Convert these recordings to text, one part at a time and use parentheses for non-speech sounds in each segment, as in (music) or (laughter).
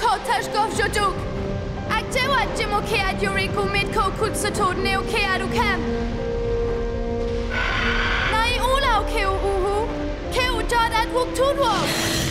ko tashkov jojuk. Aktewa jimo ke ad yuriko mitko kutsatod neo ke adu kam. Nai ula ke uhu. Ke ujad ad wuk tudwo.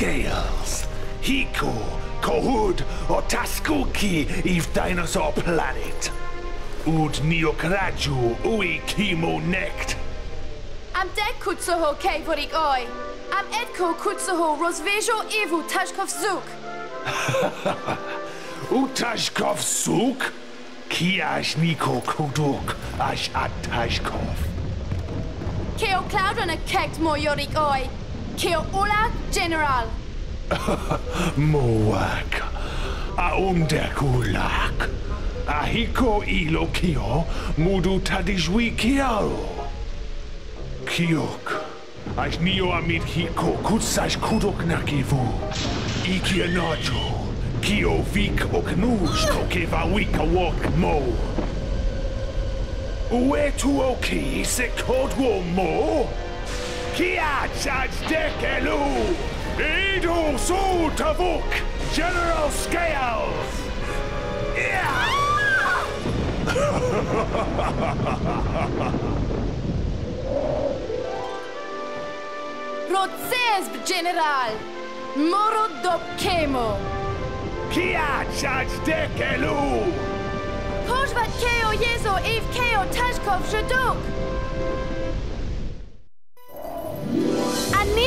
Scales. Hiko, Kohud, or Taskuki, if dinosaur planet. Ud Neokraju, Ui Kimo Nekt. Am dek kutsu ho ke vorik oi. Am edko kutsu ho rozvejo ivu tashkov zuk. (laughs) Utashkov Suk? Kiash Niko Kuduk, Ash Atashkov. Keo cloudon a kekt mo yorik oi. Keo ula general. (laughs) Moak. Aundekulak. Ahiko ilo kio, mudu tadijwi kiaro. Kiok. Ash nio amit hiko kutsash kudok nakivu. Iki anajo. Kio vik oknush kokeva wika wok mo. Uetu oki se kodwo mo? Kia chaj dekelu! Idu su tavuk! General Scales! (laughs) Yeah! Rodzezb general. Moro Dobkemo! Kia charge dekelu! Pożwat keo jezo ev keo tashkov shaduk.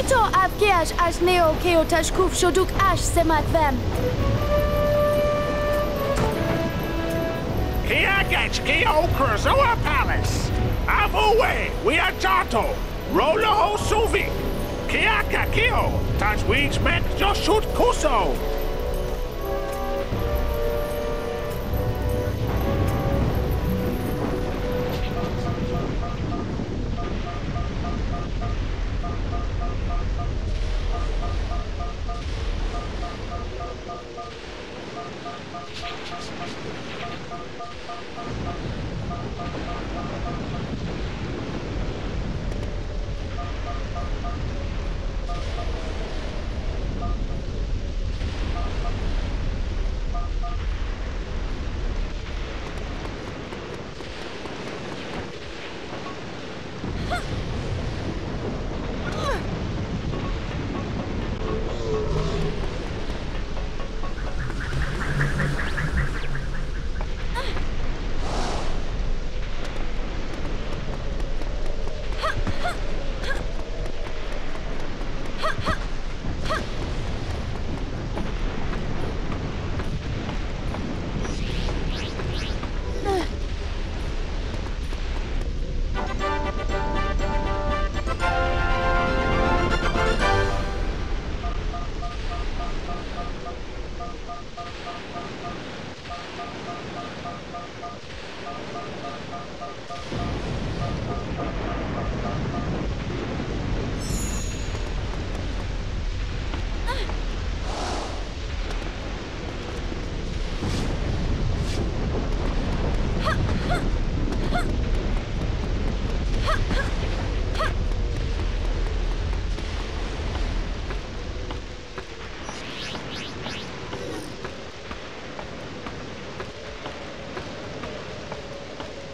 Anito avgeash ash neo keo tashkuf shaduk ash semat vem. Kia gets Kio Kurzoa Palace! Avue, we are Jato! Rolo ho Suvik! Kia Kakio! Touch mek Joshut Kuso!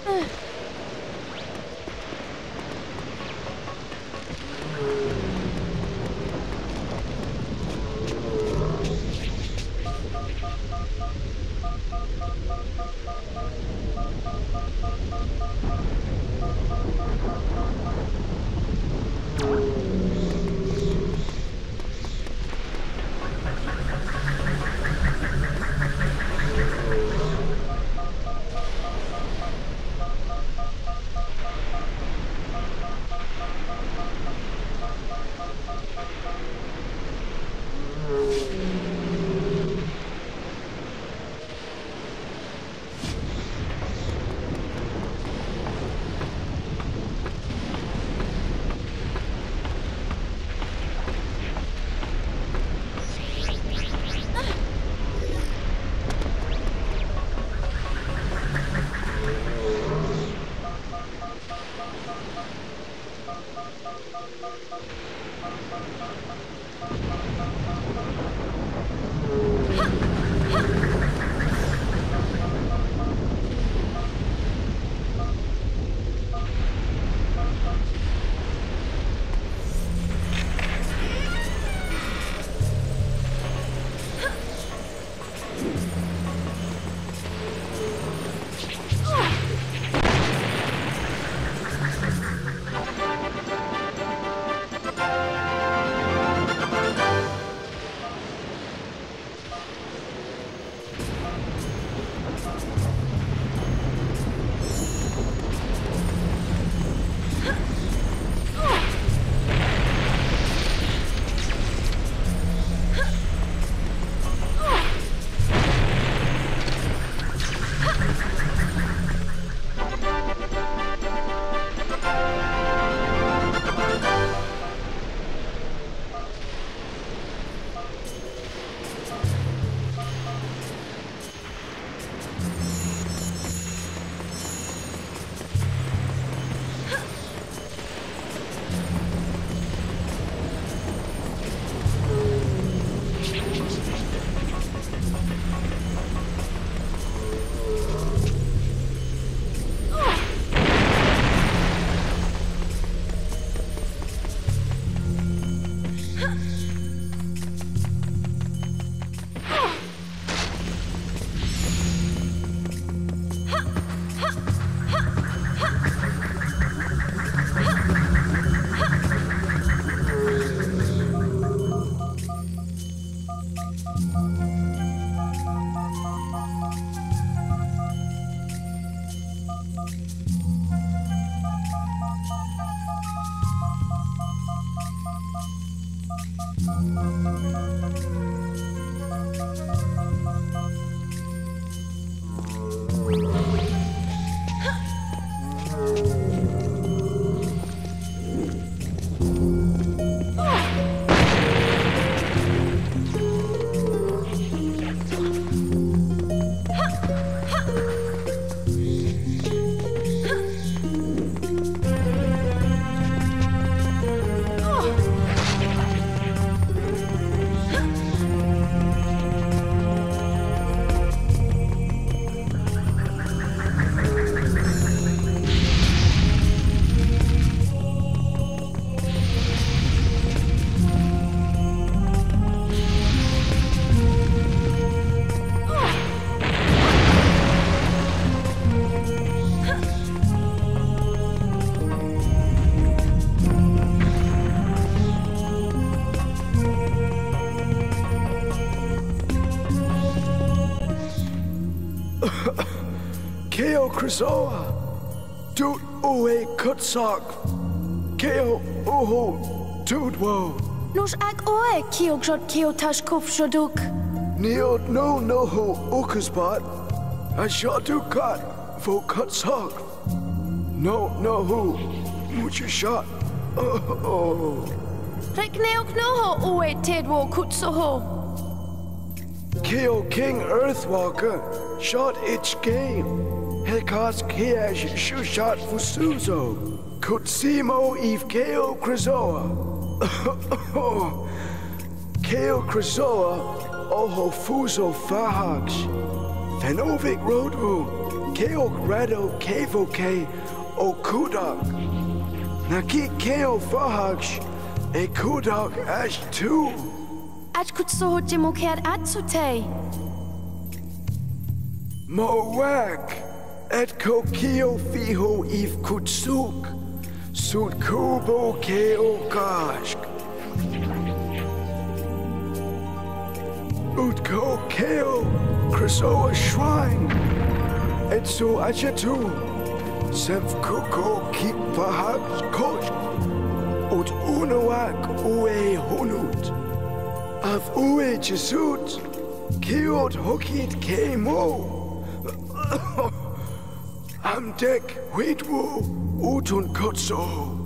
Ugh. (sighs) (sighs) (coughs) Keo Krisoa, Dut Oe Kutsak, Keo Uhu Tudwo, Nos ag oe kio grot kio tash kuf shoduk. Neod no noho Ukasbat, Ashatu Kat, Vo Kutsak, No Noho Mucha Shot, Oh, (coughs) oh. Rek neok noho oe tedwo kutsoho. Keo King Earthwalker, shot its game. Hekas Kiash Shushat Fusuzo, Kutsimo Eve Keo (laughs) Krizoa. Keo Krizoa, Oho Fuso Fahax, Fenovic Roadru, Keo Grado Kevoke, Okudak. Naki Keo Fahax, E Kudak Ash 2. Ach kutsoho jimoker atsute. Moak, et kokio fiho if kutsuk, sud kubo keo kashk. Ut ko keo, krisoa shrine, et so achatu, semf kuko kip perhaps kosh, ut unoak ue hunut, av ue jesut, kiot hokit kemo. (laughs) Am dek widwu utun kotso.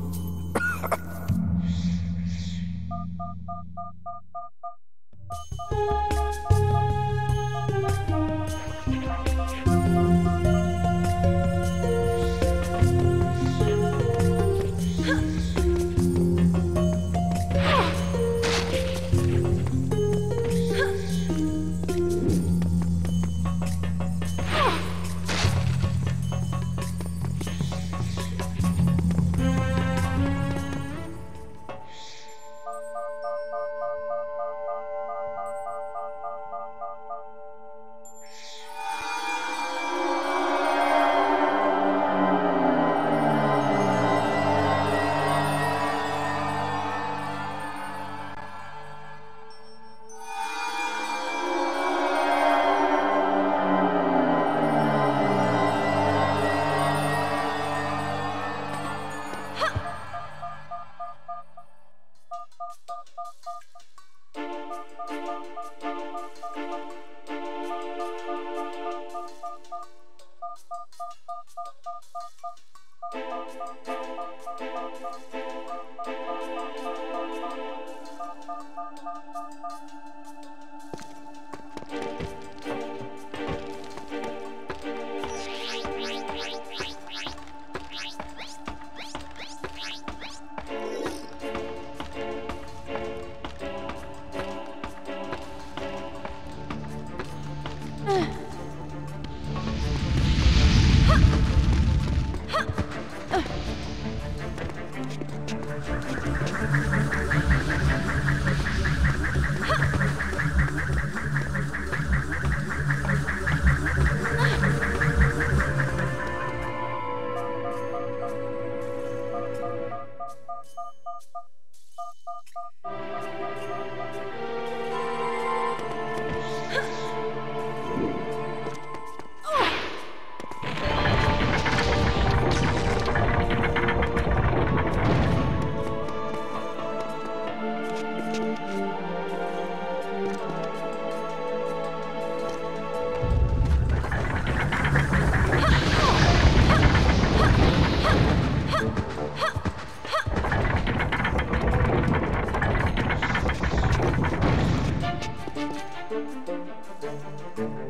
Thank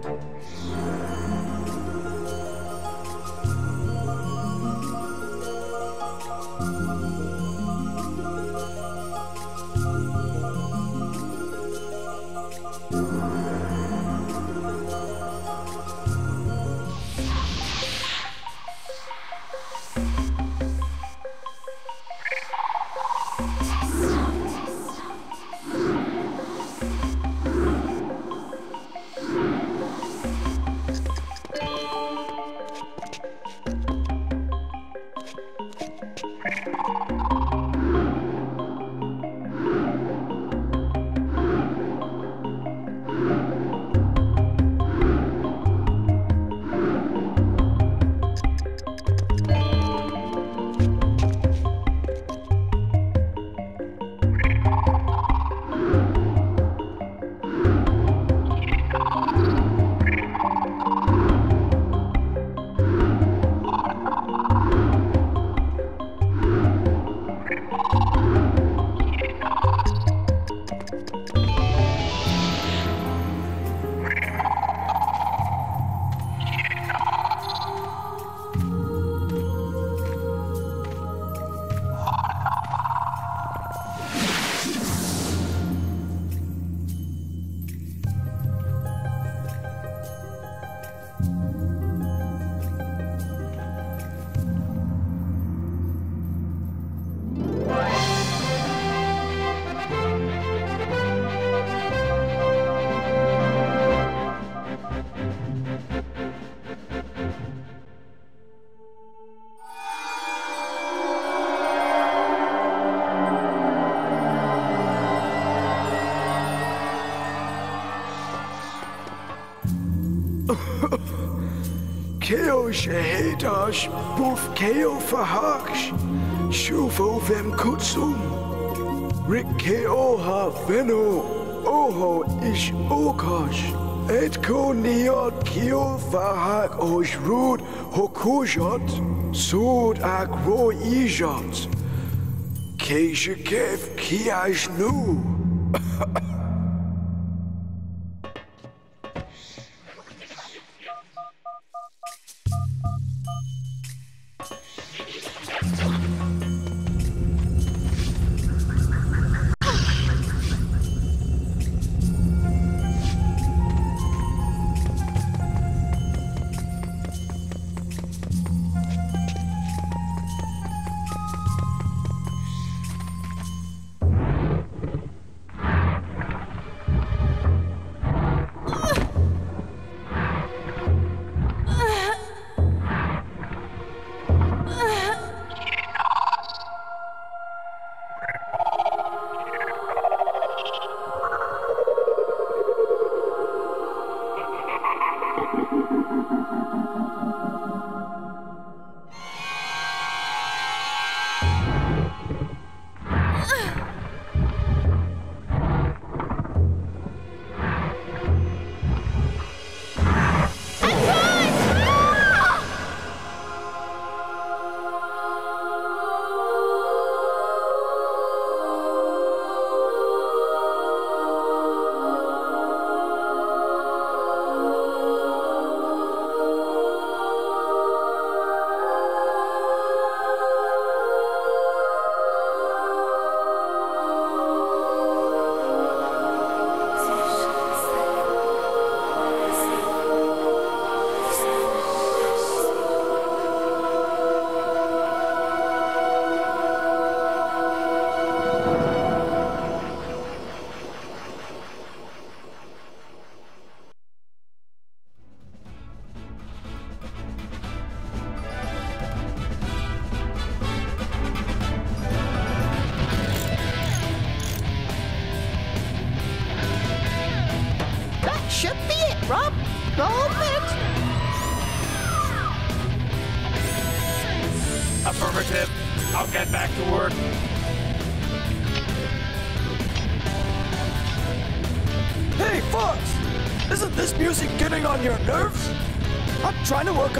you. Keosh Hedash Buf Keo Fahaksh Shufo Vem Kutsum Rick Keoha Veno Oho Ish Okash Etko Niot Keo Fahak Osh Rud Hokujot Sod Ak Ro Ijot Keisha Kev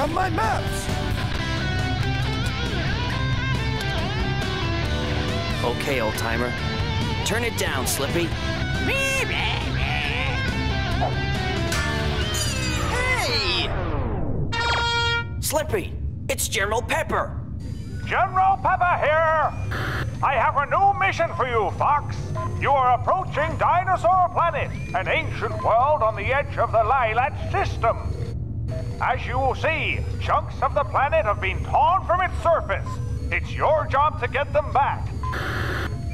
on my maps. Okay, old timer. Turn it down, Slippy. Hey! Slippy, it's General Pepper. General Pepper here. I have a new mission for you, Fox. You are approaching Dinosaur Planet, an ancient world on the edge of the Lylat system. As you will see, chunks of the planet have been torn from its surface. It's your job to get them back.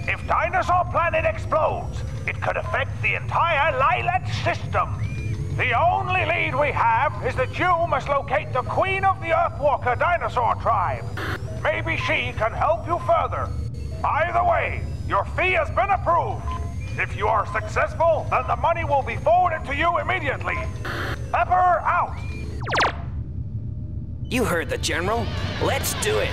If Dinosaur Planet explodes, it could affect the entire Lylat system. The only lead we have is that you must locate the Queen of the Earthwalker dinosaur tribe. Maybe she can help you further. Either way, your fee has been approved. If you are successful, then the money will be forwarded to you immediately. Pepper out! You heard the General. Let's do it.